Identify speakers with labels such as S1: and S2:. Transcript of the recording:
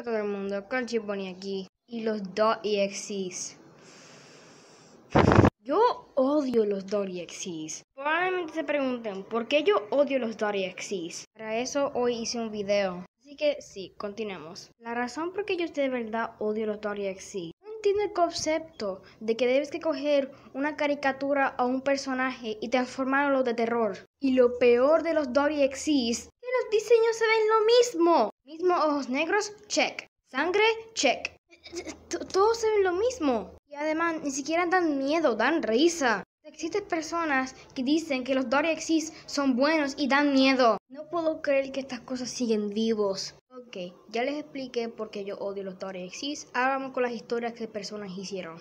S1: Hola a todo el mundo, Crunchy Bunny aquí y los .exes. Yo odio los .exes. Probablemente se pregunten, ¿por qué yo odio los .exes? Para eso hoy hice un video. Así que sí, continuemos. La razón por qué yo de verdad odio los .exes entiendo el concepto de que debes que coger una caricatura a un personaje y transformarlo de terror. Y lo peor de los .exes es que los diseños se ven lo mismo. Mismo ojos negros, check. Sangre, check. Todos se ven lo mismo. Y además ni siquiera dan miedo, dan risa. Existen personas que dicen que los Exis son buenos y dan miedo. No puedo creer que estas cosas siguen vivos. Ok, ya les expliqué por qué yo odio los Exis. Ahora vamos con las historias que personas hicieron.